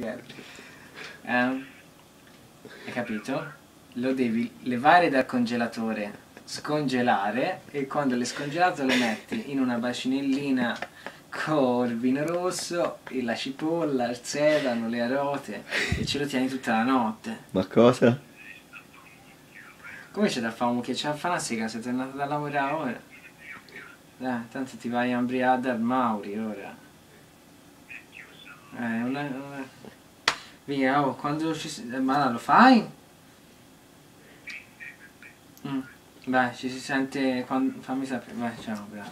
spaghetti. Ehm, hai capito? Lo devi levare dal congelatore, scongelare e quando l'hai scongelato lo metti in una bacinellina con il vino rosso, e la cipolla, il sedano, le arote e ce lo tieni tutta la notte. Ma cosa? Come c'è da fare un che c'è da fare una sega, sei tornato da lavorare ora? Dai, tanto ti vai a imbriare dal Mauri ora. Eh. Via, oh, quando ci si... eh, Ma lo fai? Mm. Vai, ci si sente quando... Fammi sapere. Vai, ciao, bravo.